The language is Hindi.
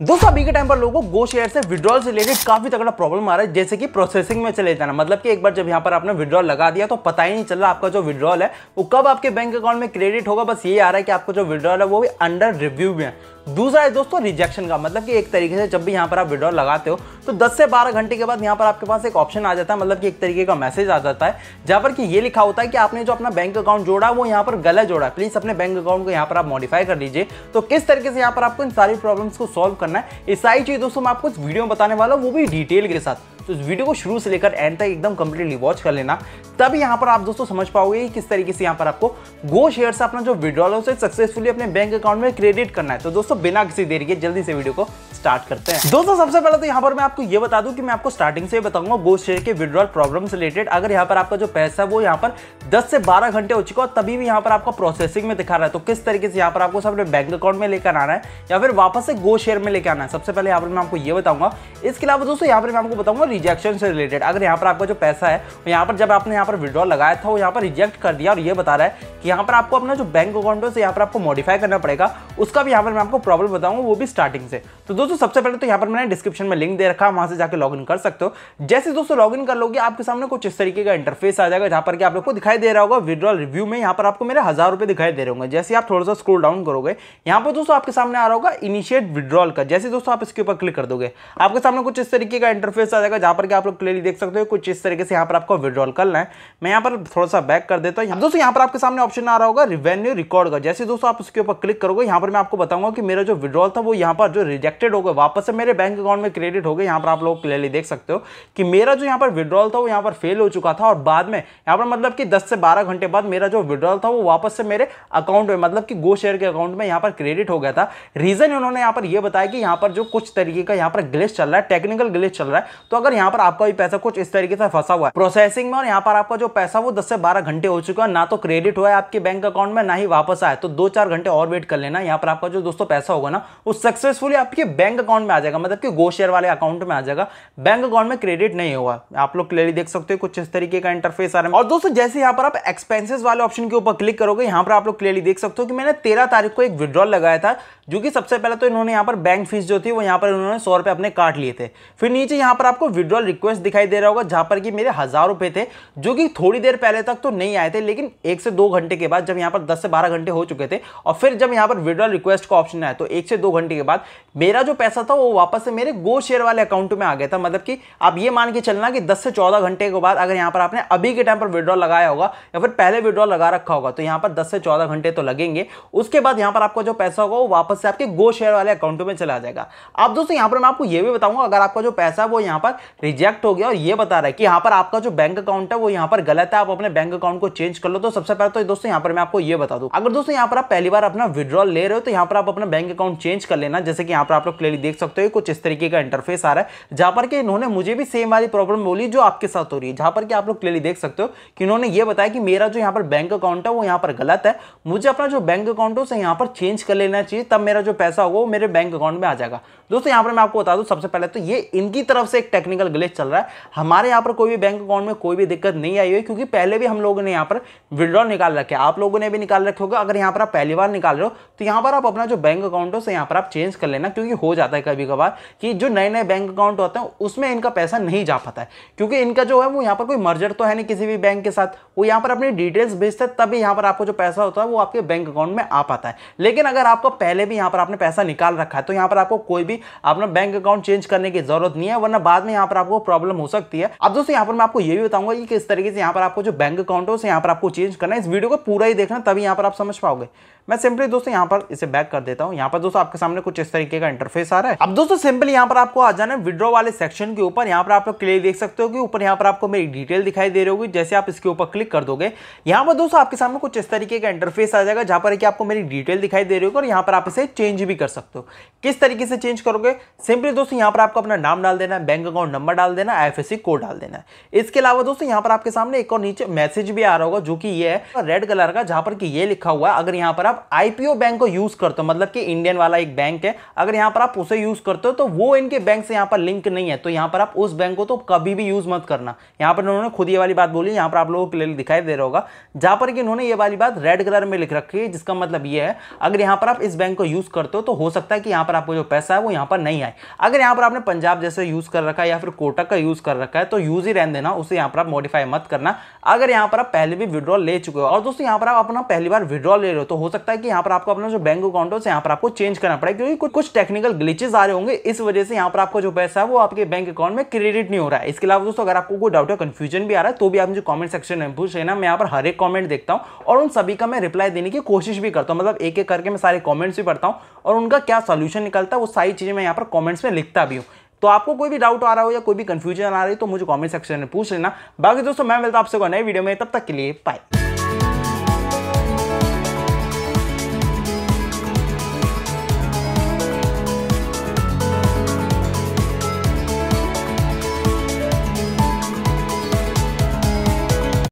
दोस्तों, अभी के टाइम पर लोगों को गो शेयर से विड्रॉल से रिलेटेड काफ़ी तगड़ा प्रॉब्लम आ रहा है, जैसे कि प्रोसेसिंग में चले जाना। मतलब कि एक बार जब यहाँ पर आपने विड्रॉल लगा दिया तो पता ही नहीं चल रहा आपका जो विड्रॉल है, वो कब आपके बैंक अकाउंट में क्रेडिट होगा। बस ये आ रहा है कि आपका जो विड्रॉल है, वो भी अंडर रिव्यू में है। दूसरा है दोस्तों रिजेक्शन का मतलब कि एक तरीके से जब भी यहाँ पर आप विड्रॉ लगाते हो तो 10 से 12 घंटे के बाद यहाँ पर आपके पास एक ऑप्शन आ जाता है मतलब कि एक तरीके का मैसेज आ जाता है, जहाँ पर कि ये लिखा होता है कि आपने जो अपना बैंक अकाउंट जोड़ा, वो यहाँ पर गलत जोड़ा है। प्लीज़ अपने बैंक अकाउंट को यहाँ पर आप मॉडिफाई कर लीजिए। तो किस तरीके से यहाँ पर आपको इन सारी प्रॉब्लम्स को सॉल्व करना है इस सारी चीज़ दोस्तों मैं आपको इस वीडियो में बताने वाला हूँ, वो भी डिटेल के साथ। तो इस वीडियो को शुरू से लेकर एंड तक एकदम कंप्लीटली वॉच कर लेना। तब यहाँ पर आप दोस्तों समझ पाओगे कि किस तरीके से यहाँ पर आपको गो शेयर से अपना जो विड्रॉल है, उसे सक्सेसफुली अपने बैंक अकाउंट में क्रेडिट करना है। तो दोस्तों, बिना किसी देरी के जल्दी से वीडियो को स्टार्ट करते हैं दोस्तों सबसे पहले तो यहाँ पर मैं आपको ये बता दूँ कि मैं आपको स्टार्टिंग से बताऊँगा गो शेयर के विड्रॉल प्रॉब्लम से रिलेटेड अगर यहाँ पर आपका जो पैसा है वो यहाँ पर 10 से 12 घंटे हो चुका है तभी भी यहाँ पर आपका प्रोसेसिंग में दिखा रहा है तो किस तरीके से यहाँ पर आपको अपने बैंक अकाउंट में लेकर आना है या फिर वापस से गो शेयर में लेकर आना है सबसे पहले यहाँ पर मैं आपको ये बताऊँगा इसके अलावा दोस्तों यहाँ पर मैं आपको बताऊँगा रिजेक्शन से रिलेटेड अगर यहाँ पर आपका जो पैसा है यहाँ पर जब आपने यहाँ पर विड्रॉल लगाया था वो यहाँ पर रिजेक्ट कर दिया और ये बता रहा है कि यहाँ पर आपको अपना जो बैंक अकाउंट है यहाँ पर आपको मॉडिफाई करना पड़ेगा उसका भी यहाँ पर मैं आपको प्रॉब्लम बताऊँगा वो भी स्टार्टिंग से तो दोस्तों सबसे पहले तो यहाँ पर मैंने डिस्क्रिप्शन में लिंक दे रखा है वहाँ से जाकर लॉगिन कर सकते हो। जैसे दोस्तों लॉगिन कर लोगे, आपके सामने कुछ इस तरीके का इंटरफेस आ जाएगा, जहाँ पर कि आप लोग को दिखाई दे रहा होगा विड्रॉल रिव्यू में यहाँ पर आपको मेरे हज़ार रुपए दिखाई दे रहे होंगे। जैसे आप थोड़ा सा स्क्रोल डाउन करोगे, यहाँ पर दोस्तों आपके सामने आ रहा होगा इनिशिएट विड्रॉल का। जैसे दोस्तों आप इसके ऊपर क्लिक कर दोगे, आपके सामने कुछ इस तरीके का इंटरफेस आ जाएगा, जहाँ पर आप लोग क्लियरली देख सकते हो कुछ इस तरीके से यहाँ पर आपको विड्रॉल करना है। मैं यहाँ पर थोड़ा सा बैक कर देता हूँ। दोस्तों, यहाँ पर आपके सामने ऑप्शन आ रहा होगा रिवेन्यू रिकॉर्ड का। जैसे दोस्तों आप उसके ऊपर क्लिक करोगे, यहाँ पर मैं आपको बताऊँगा कि मेरा जो विड्रॉल था, वो यहाँ पर जो रिजेक्टेड होगा वापस से मेरे बैंक अकाउंट में क्रेडिट हो गए यहाँ पर आप लोग क्लियरली देख सकते हो कि मेरा जो यहाँ पर विड्रॉल था वो यहाँ पर फेल हो चुका था और बाद में यहाँ पर मतलब कि 10 से 12 घंटे बाद मेरा जो विड्रॉल था वो वापस से मेरे अकाउंट में मतलब कि गो शेयर के अकाउंट में यहाँ पर क्रेडिट हो गया था रीजन उन्होंने यहाँ पर यह बताया कि यहाँ पर जो कुछ तरीके का यहाँ पर ग्लिच चल रहा है टेक्निकल ग्लिच चल रहा है तो अगर यहाँ पर आपका भी पैसा कुछ इस तरीके से फंसा हुआ है प्रोसेसिंग में और यहाँ पर आपका जो पैसा वो दस से बारह घंटे हो चुका है ना तो क्रेडिट हुआ है आपके बैंक अकाउंट में ना ही वापस आया तो दो चार घंटे और वेट कर लेना यहाँ पर आपका जो दोस्तों पैसा होगा ना वो सक्सेसफुली आपके बैंक अकाउंट में आ जाएगा मतलब कि गो शेयर वाले अकाउंट में आ जाएगा। बैंक अकाउंट में क्रेडिट नहीं होगा। आप लोग क्लियरली देख सकते हो, कुछ इस तरीके का इंटरफेस आ रहा है। और दोस्तों, जैसे यहाँ पर आप एक्सपेंसेस वाले ऑप्शन के ऊपर क्लिक करोगे, यहाँ पर आप लोग क्लियरली देख सकते हो कि मैंने तेरह तारीख को एक विड्रॉल लगाया था, जो कि सबसे पहले तो इन्होंने यहाँ पर बैंक फ़ीस जो थी, वो यहाँ पर इन्होंने सौ रुपए अपने काट लिए थे। फिर नीचे यहाँ पर आपको विड्रॉल रिक्वेस्ट दिखाई दे रहा होगा, जहाँ पर कि मेरे हज़ार रुपए थे, जो कि थोड़ी देर पहले तक तो नहीं आए थे, लेकिन एक से दो घंटे के बाद जब यहाँ पर दस से बारह घंटे हो चुके थे, और फिर जब यहाँ पर विड्रॉल रिक्वेस्ट का ऑप्शन आया तो एक से दो घंटे के बाद मेरा जो पैसा था वो वापस से मेरे गो शेयर वाले अकाउंट में आ गया था मतलब कि आप ये मान के चलना कि 10 से 14 घंटे के बाद अगर यहाँ पर आपने अभी के टाइम पर विड्रॉल लगाया होगा या फिर पहले विड्रॉल लगा रखा होगा तो यहाँ पर 10 से 14 घंटे तो लगेंगे उसके बाद यहाँ पर आपका जो पैसा होगा वो वापस से आपके गो शेयर वाले अकाउंट में चला जाएगा अब दोस्तों यहाँ पर मैं आपको ये भी बताऊँगा अगर आपका जो पैसा वो यहाँ पर रिजेक्ट हो गया और ये बता रहा है कि यहाँ पर आपका जो बैंक अकाउंट है वो यहाँ पर गलत है आप अपने बैंक अकाउंट को चेंज कर लो तो सबसे पहले तो दोस्तों यहाँ पर मैं आपको ये बता दूँ अगर दोस्तों यहाँ पर आप पहली बार अपना विड्रॉल ले रहे हो तो यहाँ पर आप अपना बैंक अकाउंट चेंज कर लेना जैसे कि यहाँ पर आप लोग क्लियरली देख सकते हो कुछ इस तरीके का इंटरफेस आ रहा है। जहाँ पर कि इन्होंने मुझे भी सेम वाली प्रॉब्लम बोली जो आपके साथ हो रही है। जहाँ पर कि आप लोग क्लियरली देख सकते हो कि इन्होंने ये बताया कि मेरा जो यहाँ पर बैंक अकाउंट है, वो यहाँ पर गलत है। मुझे अपना जो बैंक अकाउंट है, उसे यहाँ पर चेंज कर लेना चाहिए, तब मेरा जो पैसा होगा, वो मेरे बैंक अकाउंट में आ जाएगा। दोस्तों, यहाँ पर मैं आपको बता दूँ, सबसे पहले तो ये इनकी तरफ़ से एक टेक्निकल ग्लिच चल रहा है। हमारे यहाँ पर कोई भी बैंक अकाउंट में कोई भी दिक्कत नहीं आई हुई, क्योंकि पहले भी हम लोगों ने यहाँ पर विड्रॉ निकाल रखे आप लोगों ने भी निकाल रखे होगा। अगर यहाँ पर आप पहली बार निकाल रहे हो तो यहाँ पर आप अपना जो बैंक अकाउंट है, उसे यहाँ पर आप चेंज कर लेना, क्योंकि हो जाता है कभी कभार कि जो नए नए बैंक अकाउंट होते हैं उसमें इनका पैसा नहीं जा पाता है क्योंकि इनका जो है वो यहाँ पर कोई मर्जर तो है नहीं किसी भी बैंक के साथ वो यहाँ पर अपनी डिटेल्स भेजते हैं तभी यहाँ पर आपको जो पैसा होता है वो आपके बैंक अकाउंट में आ पाता है लेकिन अगर आपको पहले भी यहाँ पर आपने पैसा निकाल रखा है तो यहाँ पर आपको कोई भी अपना बैंक अकाउंट चेंज करने की ज़रूरत नहीं है वरना बाद में यहाँ पर आपको प्रॉब्लम हो सकती है अब दोस्तों यहाँ पर मैं आपको ये भी बताऊँगा कि किस तरीके से यहाँ पर आपको जो बैंक अकाउंट है उसे यहाँ पर आपको चेंज करना है इस वीडियो को पूरा ही देखना तभी यहाँ पर आप समझ पाओगे मैं सिंपली दोस्तों यहाँ पर इसे बैक कर देता हूँ यहाँ पर दोस्तों आपके सामने कुछ इस तरीके का इंटरफेस आ रहा है अब दोस्तों सिंपल यहाँ पर आपको आ जाना है विड्रॉ वाले सेक्शन के ऊपर यहाँ पर आप लोग क्लियर देख सकते हो कि ऊपर यहाँ पर आपको मेरी डिटेल दिखाई दे रही होगी जैसे आप इसके ऊपर क्लिक कर दोगे यहाँ पर दोस्तों आपके सामने कुछ इस तरीके का इंटरफेस आ जाएगा जहाँ पर कि आपको मेरी डिटेल दिखाई दे रही होगी और यहाँ पर आप इसे चेंज भी कर सकते हो किस तरीके से चेंज करोगे सिंपली दोस्तों यहाँ पर आपको अपना नाम डाल देना है बैंक अकाउंट नंबर डाल देना है एफ़ कोड डाल देना है इसके अलावा दोस्तों यहाँ पर आपके सामने एक और नीचे मैसेज भी आ रहा होगा जो कि ये है रेड कलर का जहाँ पर कि ये लिखा हुआ है अगर यहाँ पर आप आप आईपीओ बैंक को यूज़ करते हो मतलब कि इंडियन वाला एक बैंक है अगर यहाँ पर आप उसे यूज़ करते हो तो वो इनके बैंक से यहाँ पर लिंक नहीं है तो यहाँ पर आप उस बैंक को तो कभी भी यूज़ मत करना यहाँ पर उन्होंने खुद ये वाली बात बोली यहाँ पर आप लोगों को क्लियरली दिखाई दे रहा होगा जहाँ पर कि उन्होंने ये वाली बात रेड कलर में लिख रखी है जिसका मतलब ये है अगर यहाँ पर आप इस बैंक को यूज़ करते हो तो हो सकता है कि यहाँ पर आपको जो पैसा है वो यहाँ पर नहीं आए अगर यहाँ पर आपने पंजाब जैसे यूज़ कर रखा है या फिर कोटक का यूज़ कर रखा है तो यूज़ ही रहने देना उसे यहाँ पर आप मॉडिफाई मत करना अगर यहाँ पर आप पहले भी विड्रॉल ले चुके हो और दोस्तों यहाँ पर आप अपना पहली बार विड्रॉल ले रहे हो तो हो सकता है कि यहाँ पर आपको अपना जो बैंक अकाउंट है यहाँ पर आपको चेंज करना पड़ेगा, क्योंकि कुछ टेक्निकल ग्लिचेस आ रहे होंगे, इस वजह से यहाँ पर आपको जो पैसा है, वो आपके बैंक अकाउंट में क्रेडिट नहीं हो रहा है। इसके अलावा दोस्तों, अगर आपको कोई डाउट है कंफ्यूजन भी आ रहा है तो भी आप मुझे कमेंट सेक्शन में पूछ लेना, मैं यहाँ पर हर एक कॉमेंट देखता हूँ और उन सभी का मैं रिप्लाई देने की कोशिश भी करता हूँ। मतलब एक एक करके मैं सारे कॉमेंट्स भी पढ़ता हूँ और उनका क्या सोल्यूशन निकलता है, वो सारी चीज़ें मैं यहाँ पर कॉमेंट्स में लिखता भी हूँ। तो आपको कोई भी डाउट आ रहा हो या कोई भी कंफ्यूजन आ रही है तो मुझे कमेंट सेक्शन में पूछ लेना। बाकी दोस्तों, मैं मिलता आपसे नए वीडियो में, तब तक के लिए बाय